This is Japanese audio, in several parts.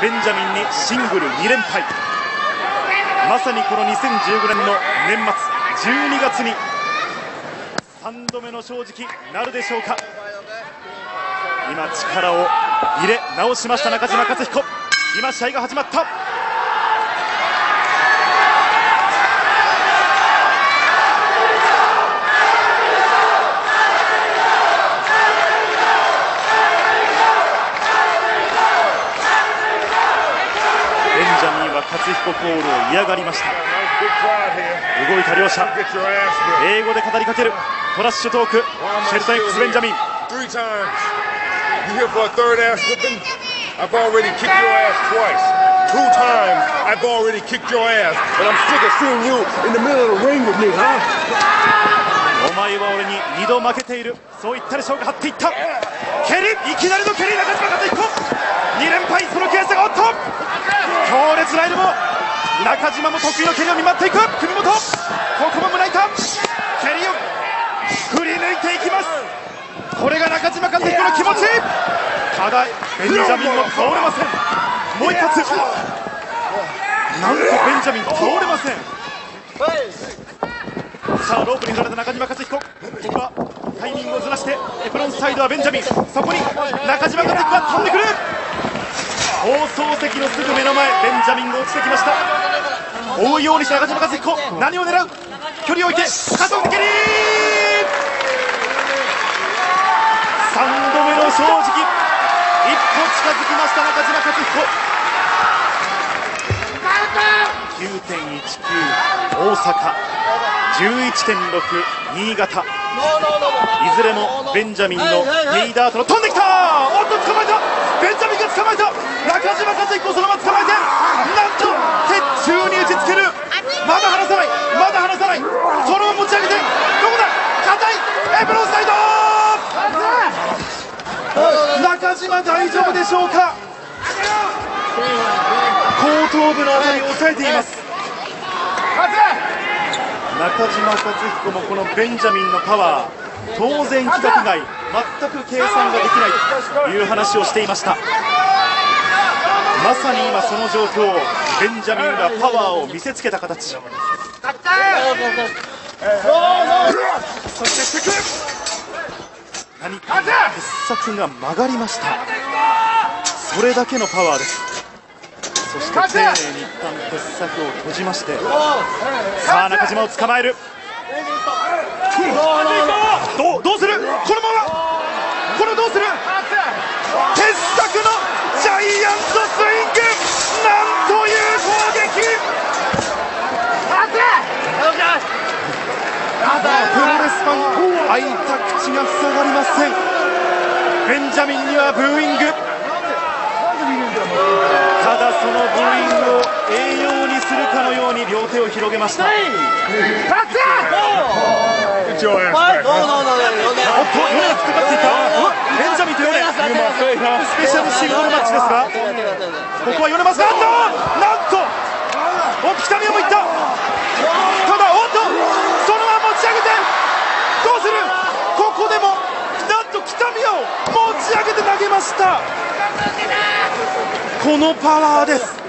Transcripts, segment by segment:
ベンジャミンにシングル2連敗。まさにこの2015年の年末12月に3度目の正直なるでしょうか。今力を入れ直しました中島克彦。今試合が始まった。ベンジャミンは克彦コールを嫌がりました動いた両者英語で語りかけるトラッシュトークシェルトン X ベンジャミン You here for a third ass whipping? I've already kicked your ass twice. Two times I've already kicked your ass. But I'm sick of seeing you in the middle of the ring with me, huh? お前は俺に2度負けている。そう言ったでしょうか。張っていった。蹴りいきなりの蹴り中島克彦。2連敗その悔しさがおっと強烈なエルボー中島も得意の蹴りを見舞っていく。首元ここも胸板。蹴りを振り抜いていきます。これが中島克彦の気持ち。ただベンジャミンも倒れません。もう一発。なんとベンジャミン倒れません。さあロープに振られた中島克彦。ここはタイミングをずらしてエプロンサイドはベンジャミン。そこに中島克彦が飛んでくる。放送席のすぐ目の前ベンジャミンが落ちてきました。追うようにした中島克彦。何を狙う？距離を置いて加藤蹴り !3 度目の正直。一歩近づきました中島克彦。9.19大阪。11.6新潟。いずれもベンジャミンのヘイダートの飛んできた。おっと捕まえた。ベンジャミンが捕まえた。中島克彦そのまま捕まえて。なんと鉄柱に打ちつける。まだ離さない。まだ離さない。それを持ち上げて。どこだ？硬い。エプロンサイド。中島大丈夫でしょうか？後頭部のあたりを押さえています中島克彦もこのベンジャミンのパワー当然規格外全く計算ができないという話をしていました。まさに今その状況ベンジャミンがパワーを見せつけた形。そして何か傑作が曲がりました。それだけのパワーですそして丁寧に一旦傑作を閉じましてさあ中島を捕まえる。どうどうする？このまま？これをどうする？傑作のジャイアントスイング。なんという攻撃！プロレスファン開いた口が塞がりません。ベンジャミンにはブーイング両手を広げました.おっとヨネが突っかかっていた。ベンジャミンとヨネスペシャルシングルマッチですがここはヨネマスなんとおっと北宮もいったただおっとそのまま持ち上げてどうする？ここでもなんと北宮を持ち上げて投げました。このパワーです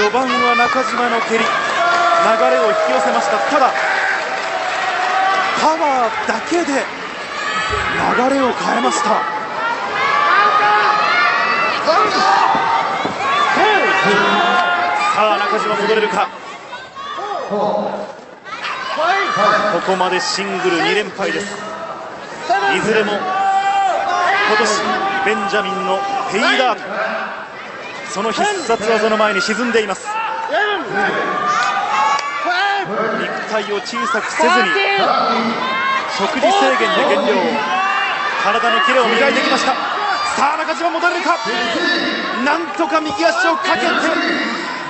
序盤は中島の蹴り。流れを引き寄せました。ただパワーだけで流れを変えました。さあ中島戻れるか？ここまでシングル2連敗です。いずれも今年ベンジャミンのヘイダー。トその必殺技の前に沈んでいます。肉体を小さくせずに食事制限で減量。体のキレを磨いてきました。さあ中島戻れるか？なんとか右足をかけて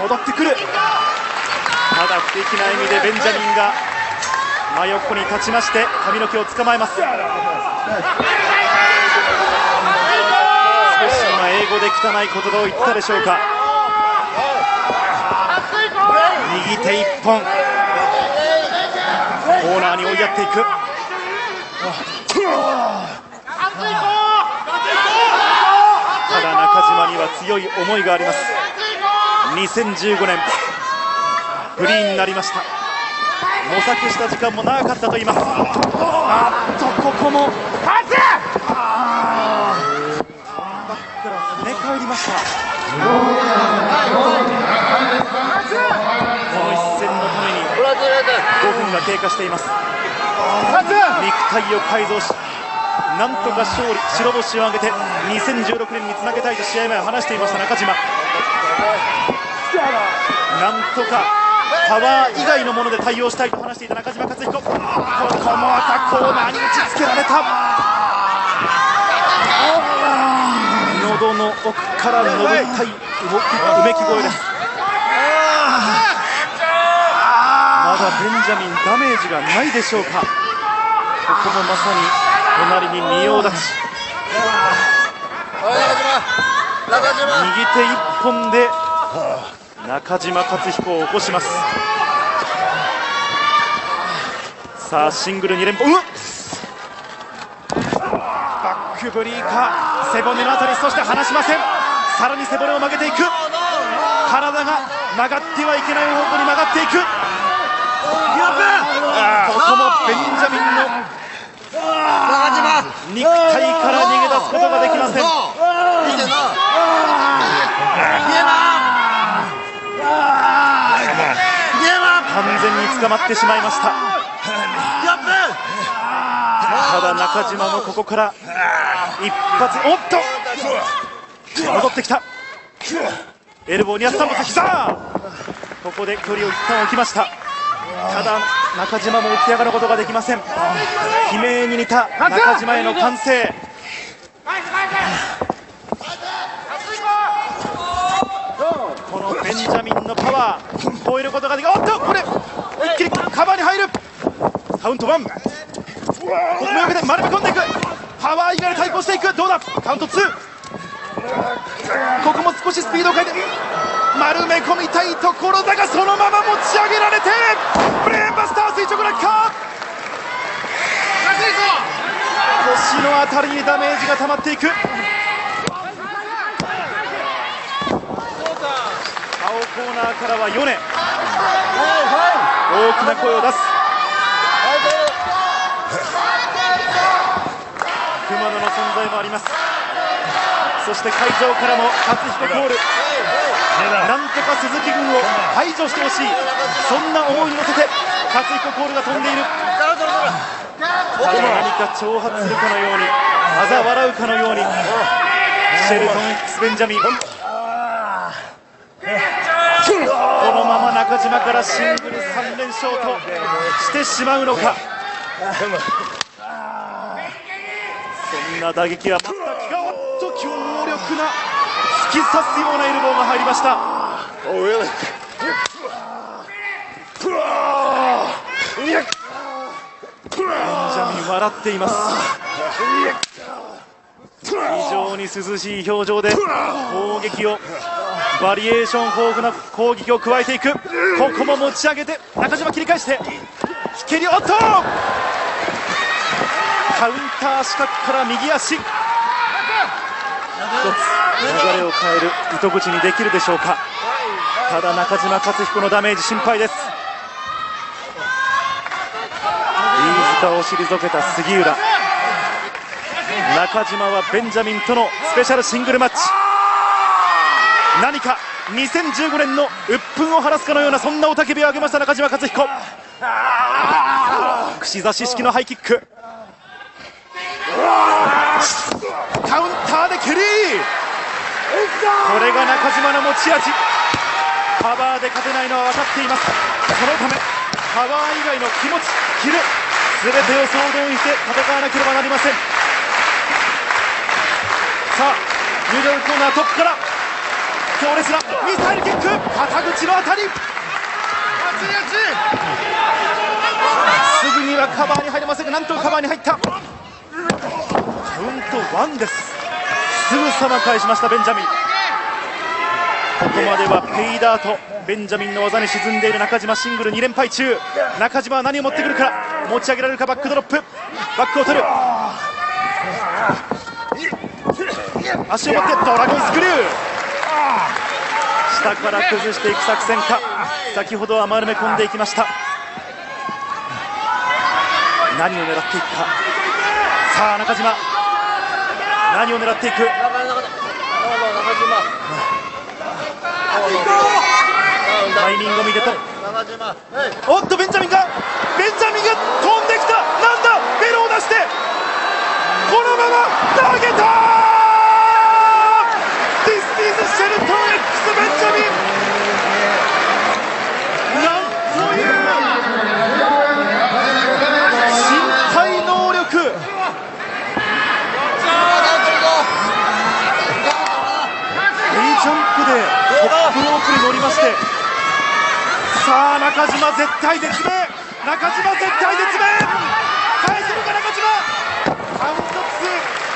戻ってくる。ただ不敵な笑みでベンジャミンが真横に立ちまして髪の毛を捕まえます。身は英語で汚い言葉を言ったでしょうか。右手1本コーナーに追いやっていく。ただ中島には強い思いがあります。2015年フリーになりました。模索した時間も長かったと言います。あっとここもから跳ね返りました。この一戦のために5分が経過しています。肉体を改造しなんとか勝利。白星を挙げて2016年につなげたいと試合前話していました中島。なんとかパワー以外のもので対応したいと話していた中島克彦。ここもまたコーナーに打ちつけられた。喉の奥から伸びたいうめき声です。まだベンジャミンダメージがないでしょうか。ここもまさに隣に仁王立ち。右手一本で中島克彦を起こします。さあシングル2連覇。うわバックブリーカー背骨のあたりそして離しません。さらに背骨を曲げていく。体が曲がってはいけない方向に曲がっていく。ここもベンジャミンの肉体から逃げ出すことができません。完全に捕まってしまいました。ただ中島もここから一発おっと戻ってきた。エルボーにあったも膝ここで距離を一旦置きました。ただ中島も起き上がることができません。悲鳴に似た中島への歓声。このベンジャミンのパワー超えることができおっとこれ一気にカバーに入る。カウントワン。ここもよけて丸め込んでいくパワー以外で対抗していく。どうだ？カウント2ここも少しスピードを変えて。丸め込みたいところだがそのまま持ち上げられて。ブレーンバスター垂直落下。腰のあたりにダメージが溜まっていく。青コーナーからは米大きな声を出す野の存在もあります。そして会場からも勝彦コール。なんとか鈴木軍を排除してほしい。そんな思いに乗せて勝彦コールが飛んでいる。何か挑発するかのように嘲笑うかのようにシェルトン X ベンジャミン。このまま中島からシングル3連勝としてしまうのか。そんな打撃は全くおっと強力な突き刺すようなエルボーが入りました。Oh, really? ベンジャミン笑っています。非常に涼しい表情で攻撃をバリエーション豊富な攻撃を加えていく。ここも持ち上げて中島切り返して蹴りおっとカウンター四角から右足。一つ流れを変える糸口にできるでしょうか。ただ中島克彦のダメージ心配です。飯塚を退けた杉浦。中島はベンジャミンとのスペシャルシングルマッチ。何か2015年の鬱憤を晴らすかのようなそんな雄たけびを上げました中島克彦。串刺し式のハイキック。カウンターで蹴り。これが中島の持ち味。パワーで勝てないのは分かっています。そのためパワー以外の気持ちキレ全てを総動員して戦わなければなりません。さあミドルコーナートップから強烈なミサイルキック肩口の当たり。すぐにはカバーに入れませんがなんとかカバーに入った。トワンです。すぐさま返しましたベンジャミン。ここまではペイダーとベンジャミンの技に沈んでいる中島シングル2連敗中。中島は何を持ってくるか。持ち上げられるかバックドロップ。バックを取る。足を持ってドラゴンスクリュー。下から崩していく作戦か。先ほどは丸め込んでいきました。何を狙っていくか。さあ中島。何を狙っていく？タイミングを見てと。おっとベンジャミンがベンジャミンが飛んできた。なんだ？ベロを出して。このまま投げた！This is シェルトン X ベンジャミンなんという身体能力いいジャンプでトップロープに乗りまして。さあ中島絶対絶命中島絶対絶命返せるか中島。カウント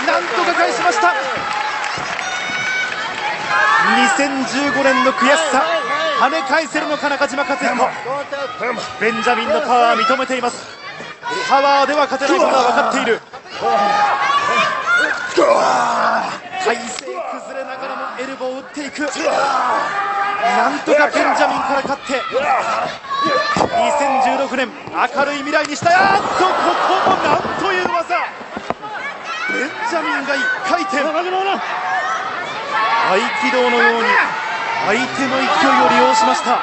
2なんとか返しました。2015年の悔しさ。跳ね返せるのか中島克彦。ベンジャミンのパワー認めています。パワーでは勝てないことは分かっている。体勢崩れながらもエルボーを打っていく。なんとかベンジャミンから勝って2016年明るい未来にしたい。あっとここもなんという技。ベンジャミンが1回転。合気道のように相手の勢いを利用しました。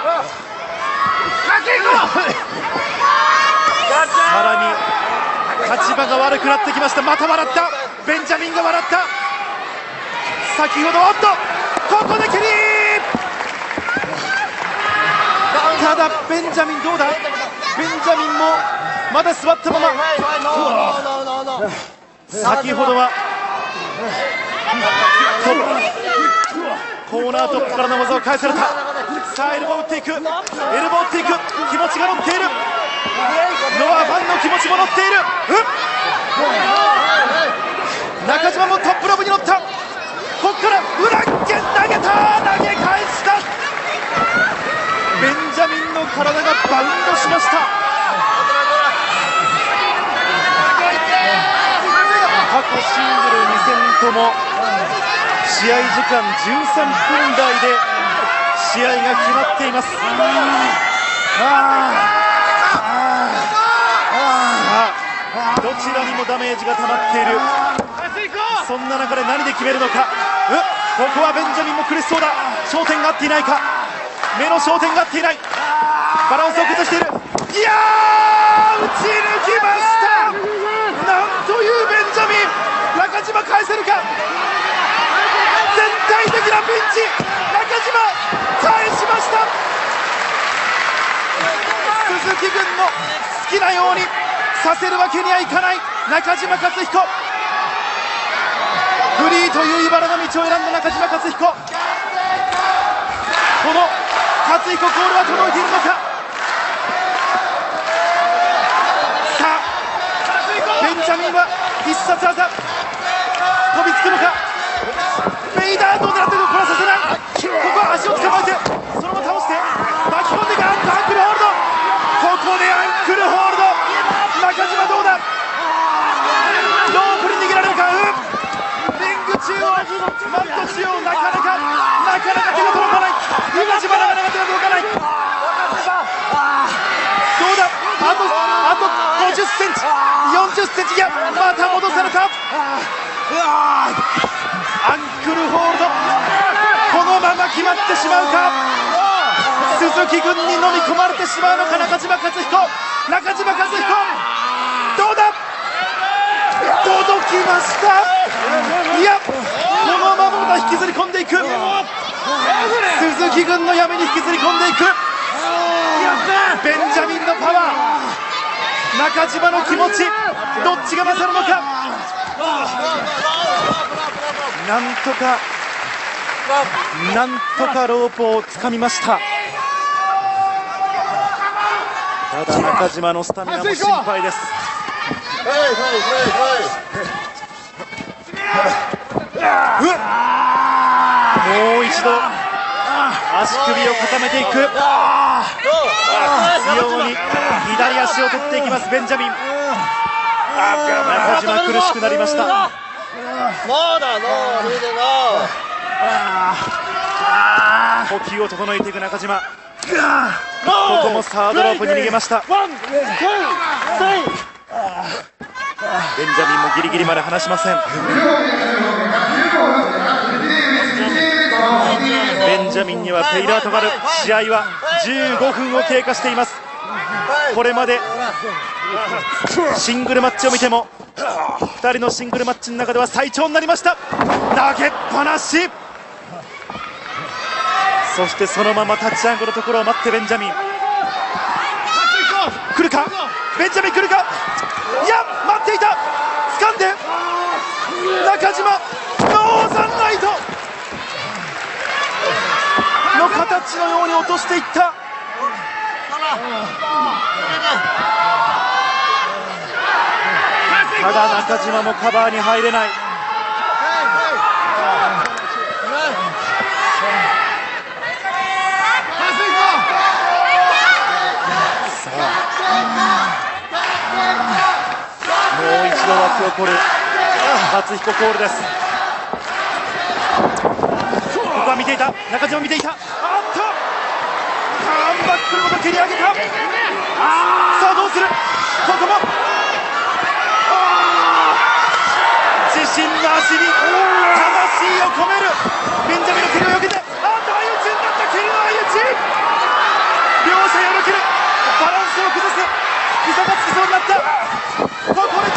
さらに立場が悪くなってきました。また笑った。ベンジャミンが笑った。先ほどおっとここで蹴りただベンジャミンどうだ？ベンジャミンもまだ座ったまま。先ほどはコーナートップからの技を返されたさあエルボー打っていくエルボー打っていく気持ちが乗っているノアファンの気持ちも乗っているうん中島もトップロブに乗ったここから裏剣投げた投げたャミンの体がバウンドしました。過去シングル2戦とも試合時間13分台で試合が決まっています。さあどちらにもダメージが溜まっているそんな中で何で決めるのかここはベンジャミンも苦しそうだ焦点が合っていないか目の焦点が合っていない。バランスを崩している。いやー打ち抜きました。なんというベンジャミン。中島返せるか。絶対的なピンチ。中島返しました。鈴木軍の好きなようにさせるわけにはいかない。中島克彦。フリーという茨の道を選んだ中島克彦。この克彦コールは届いているのか。さあベンジャミンは必殺技飛びつくのかベイダーどう狙ってるこれはさせないここは足を捕まえてそのまま倒して巻き込んでいくアンアンクルホールドここでアンクルホールド中島どうだロープに逃げられるかうんリング中央マット中央なかなかなかなか手がない今島なかなか手が届かない。どうだ？あとあと50センチ。40センチいやまた戻されたアンクルホールド。このまま決まってしまうか？鈴木軍に飲み込まれてしまうのか？中島克彦。中島克彦。どうだ？届きました。いやこのまままた引きずり込んでいく。鈴木軍の闇に引きずり込んでいく。ベンジャミンのパワー。中島の気持ち。どっちが勝るのか。なんとかなんとかロープをつかみました。ただ中島のスタミナも心配ですもう一度足首を固めていく。強に左足を取っていきますベンジャミン。中島苦しくなりました。呼吸を整えていく中島。ここもサードロープに逃げました。ベンジャミンもギリギリまで離しません。ベンジャミンにはペイラートがある試合は15分を経過しています。これまでシングルマッチを見ても2人のシングルマッチの中では最長になりました。投げっぱなし。そしてそのまま立ち上がるところを待ってベンジャミン。来るか？ベンジャミン来るか？いや待っていた。掴んで。中島ノーザンライトの形のように落としていった。ただ中島もカバーに入れない。もう一度沸き起こる初彦コールです。ここは見ていた。中島見ていた。あっと。カーンバックのこと蹴り上げた。さあどうする？ここも。自信の足に魂を込める。ベンジャミンの蹴りをよけて。あっと相打ちになった。蹴りの相打ち両者よろけるバランスを崩すいさがつきそうになった。ここで